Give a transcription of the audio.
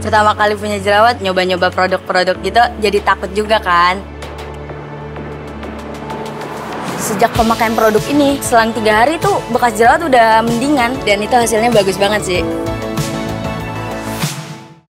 pertama kali punya jerawat nyoba-nyoba produk-produk gitu jadi takut juga kan? Sejak pemakaian produk ini selang tiga hari tuh bekas jerawat udah mendingan. Dan itu hasilnya bagus banget sih.